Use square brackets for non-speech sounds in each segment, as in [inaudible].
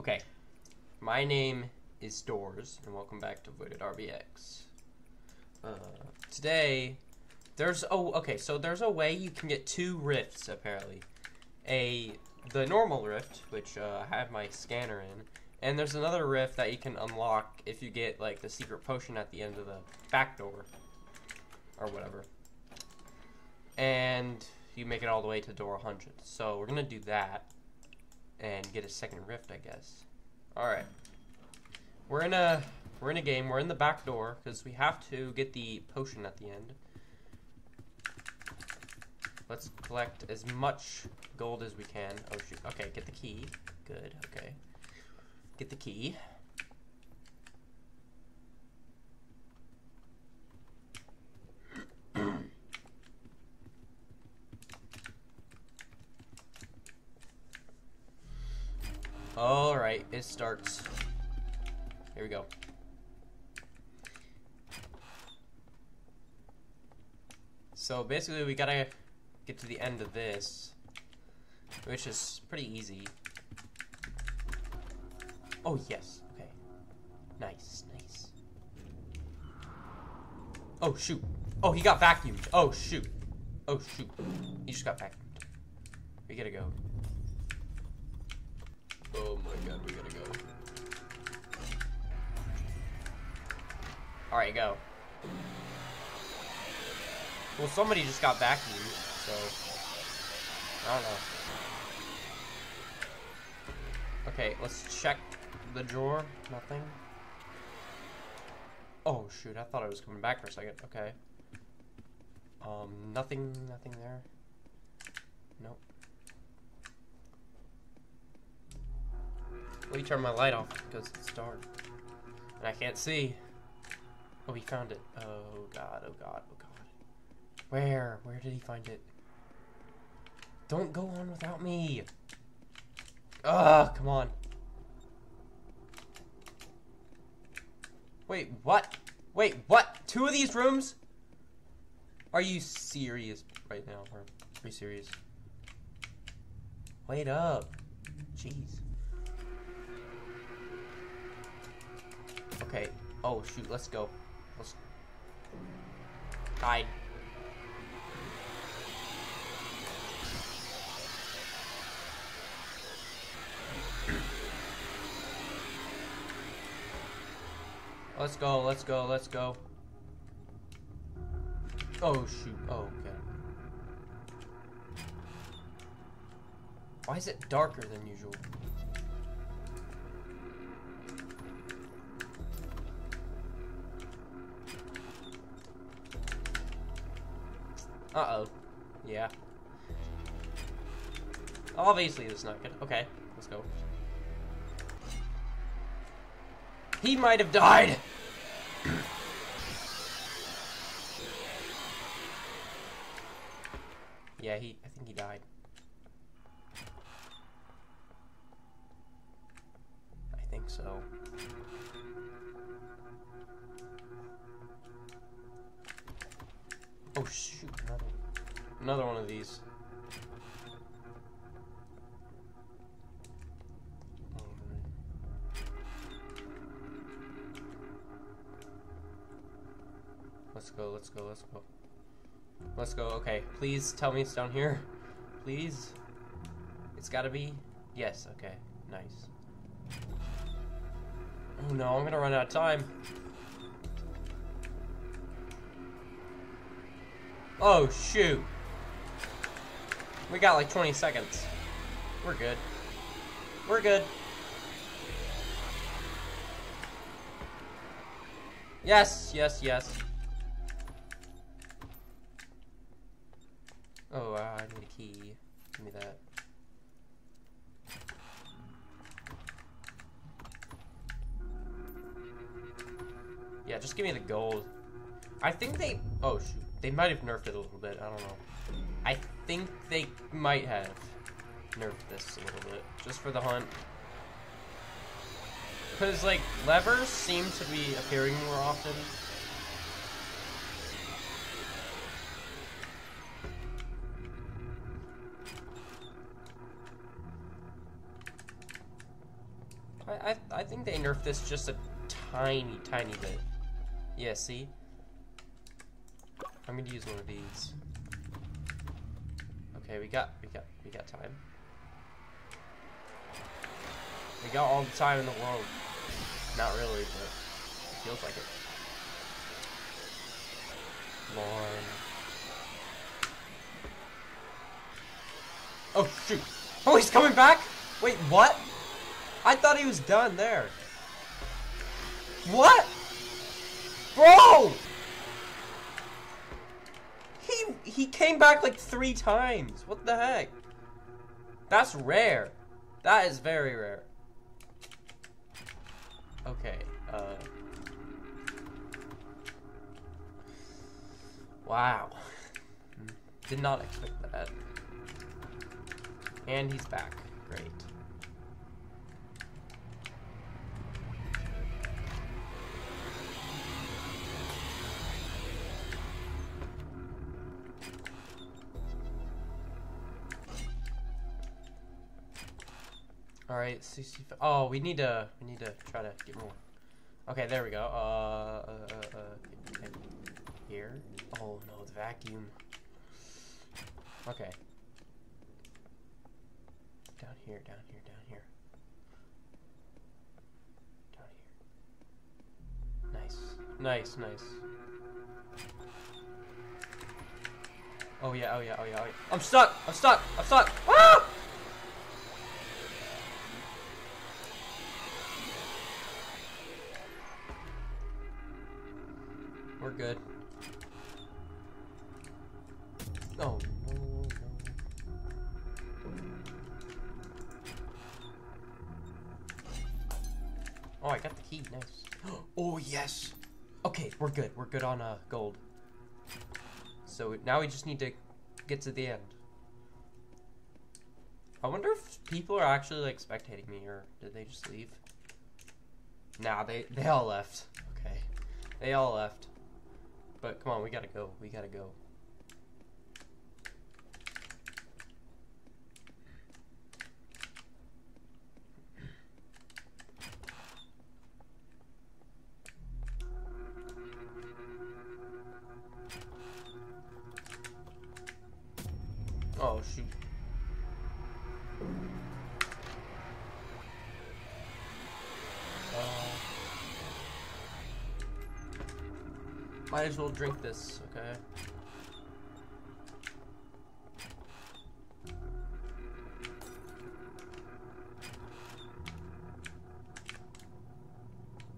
Okay. My name is Doors, and welcome back to Voided RBX. Uh, today, there's oh okay, so there's a way you can get two rifts apparently, a the normal rift, which uh, I have my scanner in, and there's another rift that you can unlock if you get like the secret potion at the end of the back door, or whatever, and you make it all the way to door 100. So we're gonna do that and get a second rift, I guess. All right. We're in a we're in a game. We're in the back door because we have to get the potion at the end. Let's collect as much gold as we can. Oh shoot. Okay, get the key. Good. Okay. Get the key. It starts. Here we go. So basically we gotta get to the end of this, which is pretty easy. Oh yes, okay. Nice, nice. Oh shoot. Oh, he got vacuumed. Oh shoot. Oh shoot. He just got vacuumed. We gotta go. Oh my god, we gotta go. Alright, go. Well, somebody just got vacuumed, so... I don't know. Okay, let's check the drawer. Nothing. Oh, shoot, I thought I was coming back for a second. Okay. Um, nothing, nothing there. Let me turn my light off because it's dark. And I can't see. Oh, he found it. Oh, God, oh, God, oh, God. Where? Where did he find it? Don't go on without me. Ugh, come on. Wait, what? Wait, what? Two of these rooms? Are you serious right now? Are you serious? Wait up. Jeez. Okay. Oh, shoot. Let's go. Let's... Hide. Let's go, let's go, let's go. Oh, shoot. Oh, okay. Why is it darker than usual? Uh-oh. Yeah. Obviously, this is not good. Okay, let's go. He might have died! [coughs] yeah, he. I think he died. Let's go, okay. Please tell me it's down here. Please. It's gotta be. Yes, okay. Nice. Oh no, I'm gonna run out of time. Oh shoot. We got like 20 seconds. We're good. We're good. Yes, yes, yes. Oh, uh, I need a key. Give me that. Yeah, just give me the gold. I think they... Oh, shoot. They might have nerfed it a little bit. I don't know. I think they might have nerfed this a little bit. Just for the hunt. Because, like, levers seem to be appearing more often. I, I, I think they nerfed this just a tiny, tiny bit. Yeah, see? I'm gonna use one of these. Okay, we got, we got, we got time. We got all the time in the world. Not really, but it feels like it. Lauren. Oh, shoot. Oh, he's coming back? Wait, what? I thought he was done there. What? Bro! He, he came back like three times. What the heck? That's rare. That is very rare. Okay, uh... Wow. Did not expect that. And he's back. Great. All right, 65. Oh, we need to we need to try to get more. Okay, there we go. Uh, uh, uh, uh here. Oh no, the vacuum. Okay. Down here, down here, down here. Down here. Nice, nice, nice. Oh yeah, oh yeah, oh yeah, oh yeah. I'm stuck! I'm stuck! I'm stuck! Ah! Good. Oh. Oh, I got the key. Nice. [gasps] Oh, yes. Okay, we're good. We're good on uh, gold. So now we just need to get to the end. I wonder if people are actually like spectating me or did they just leave? Nah, they, they all left. Okay. They all left. But come on, we gotta go. We gotta go. Might as well drink this, okay?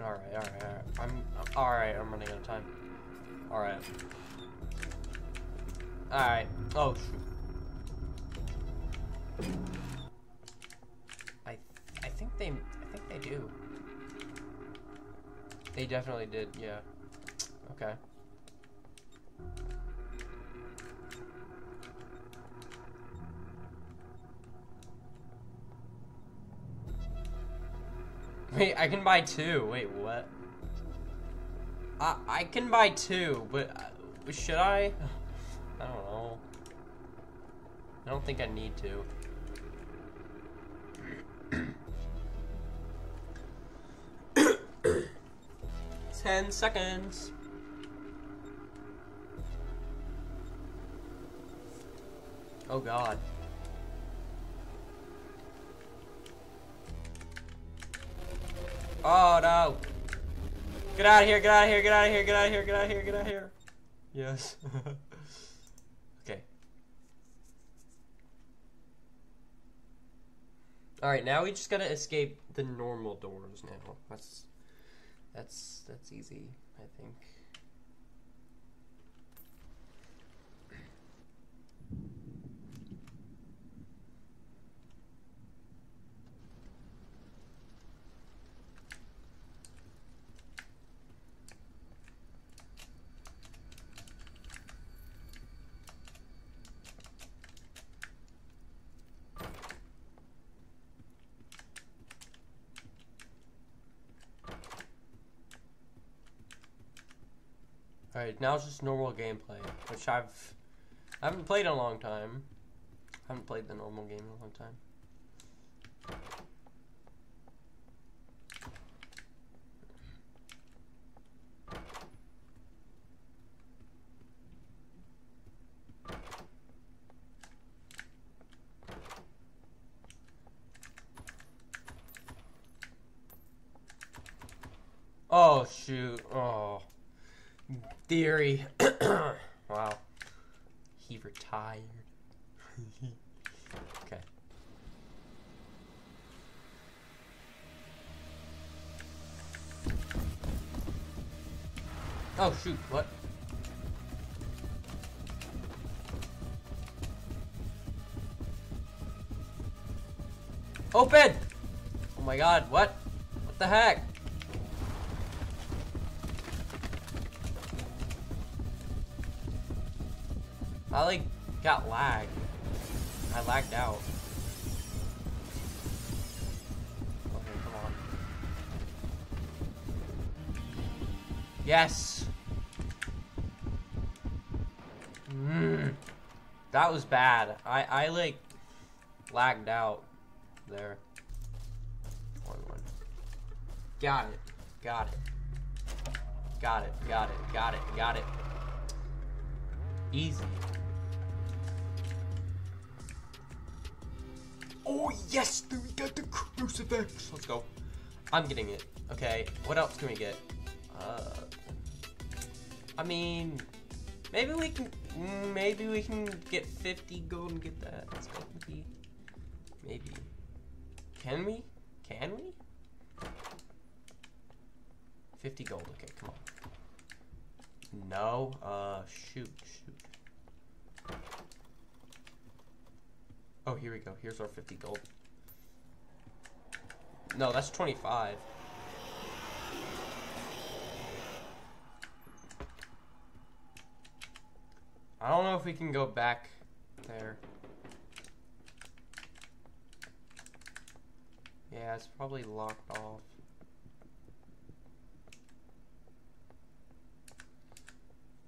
Alright, alright, alright. I'm, I'm alright, I'm running out of time. Alright. Alright. Oh, shoot. I I think they I think they do. They definitely did, yeah. Okay. [laughs] Wait, I can buy two. Wait, what? I I can buy two, but uh, should I? [sighs] I don't know. I don't think I need to. [coughs] [coughs] Ten seconds. Oh god. Oh no. Get out of here, get out of here, get out of here, get out of here, get out of here, get out of here. Yes. [laughs] okay. Alright, now we just gotta escape the normal doors now. That's that's that's easy, I think. Alright, now it's just normal gameplay, which I've... I haven't played in a long time. I haven't played the normal game in a long time. Oh shoot. Oh. Theory. [coughs] wow. He retired. [laughs] okay. Oh shoot, what? Open! Oh my god, what? What the heck? I like got lag. I lagged out. Okay, come on. Yes. Mm. That was bad. I I like lagged out there. One one. Got it. Got it. Got it. Got it. Got it. Got it. Easy. Oh, yes! We got the crucifix! Let's go. I'm getting it. Okay, what else can we get? Uh, I mean, maybe we can, maybe we can get 50 gold and get that. Let's go. Maybe. Maybe. Can we? Can we? 50 gold. Okay, come on. No. Uh, shoot, shoot. Oh, here we go. Here's our 50 gold. No, that's 25. I don't know if we can go back there. Yeah, it's probably locked off.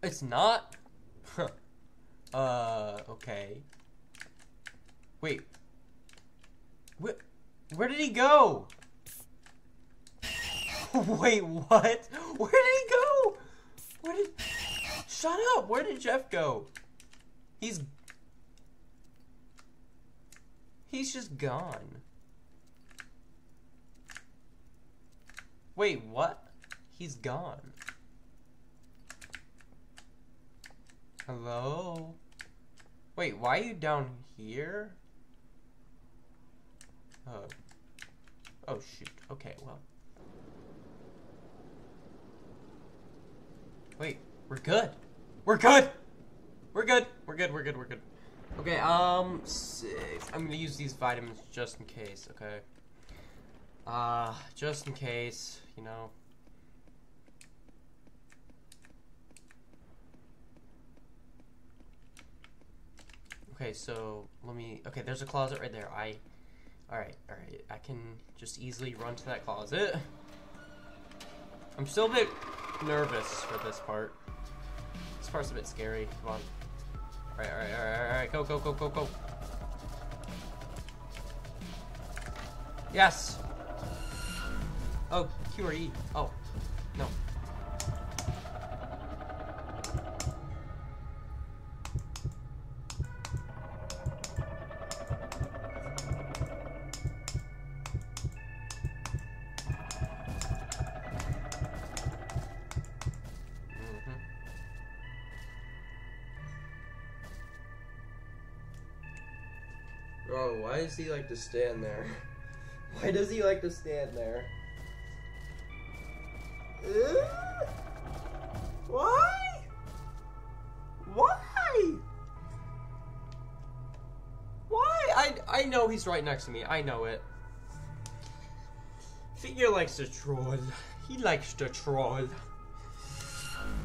It's not? [laughs] uh, okay. Wait. Where, where did he go? [laughs] Wait, what? Where did he go? Where did... Shut up! Where did Jeff go? He's... He's just gone. Wait, what? He's gone. Hello? Wait, why are you down here? Oh. Oh, shoot. Okay, well. Wait, we're good. We're good! We're good. We're good, we're good, we're good. Okay, um, six. I'm gonna use these vitamins just in case, okay? Uh, just in case, you know. Okay, so let me. Okay, there's a closet right there. I. Alright, alright. I can just easily run to that closet. I'm still a bit nervous for this part. This part's a bit scary. Come on. Alright, alright, alright, alright. Go, go, go, go, go. Yes! Oh, Q or E. Oh, why does he like to stand there? [laughs] Why does he like to stand there? Uh? Why? Why? Why? I, I know he's right next to me. I know it. Figure likes to troll. He likes to troll.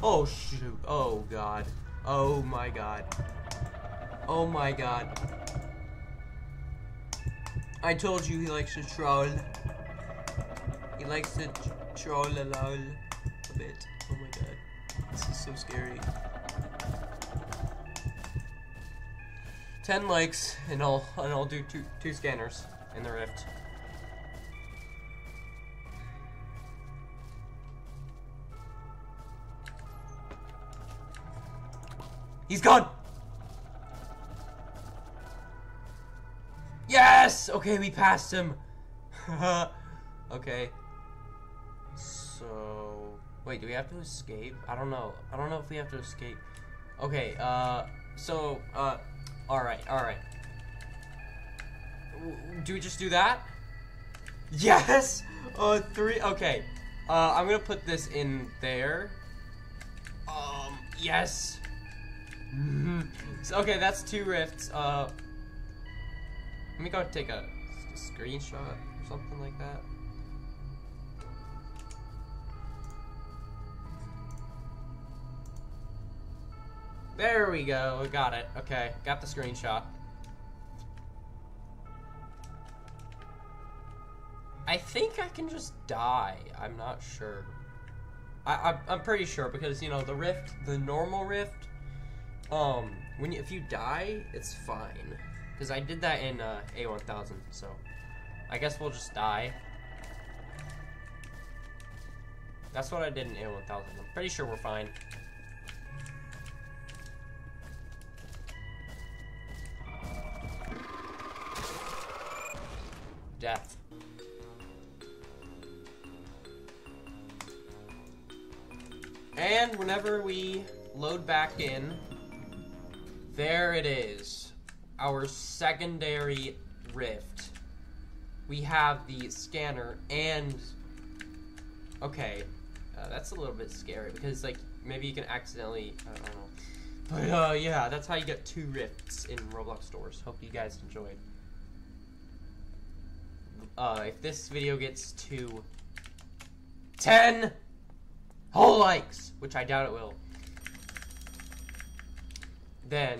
Oh shoot. Oh god. Oh my god. Oh my god. I told you he likes to troll. He likes to troll a lol a bit. Oh my god. This is so scary. 10 likes and I'll and I'll do two two scanners in the rift. He's gone. Okay, we passed him. [laughs] okay. So wait, do we have to escape? I don't know. I don't know if we have to escape. Okay. Uh. So. Uh. All right. All right. Do we just do that? [laughs] Yes. Uh. Three. Okay. Uh. I'm gonna put this in there. Um. Yes. Mhm. [laughs] So, okay, that's two rifts. Uh. Let me go take a, a screenshot or something like that. There we go. Got it. Okay, got the screenshot. I think I can just die. I'm not sure. I, I I'm pretty sure because you know the rift, the normal rift. Um, when you, if you die, it's fine. Because I did that in uh, A1000, so I guess we'll just die. That's what I did in A1000. I'm pretty sure we're fine. Death. And whenever we load back in, there it is. Our secondary rift. We have the scanner and. Okay, uh, that's a little bit scary because, like, maybe you can accidentally. I don't know. But, uh, yeah, that's how you get two rifts in Roblox Doors. Hope you guys enjoyed. Uh, if this video gets to 10 whole likes, which I doubt it will, then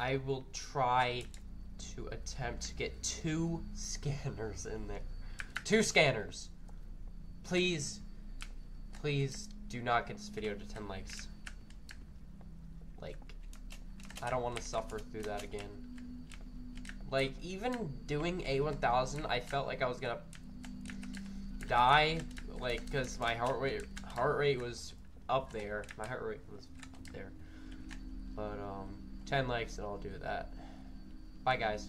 I will try to attempt to get two scanners in there. Two scanners. Please, please do not get this video to 10 likes. Like, I don't want to suffer through that again. Like, even doing A1000, I felt like I was gonna die, like, because my heart rate, heart rate was up there. My heart rate was up there. But, um, 10 likes and I'll do that. Bye, guys.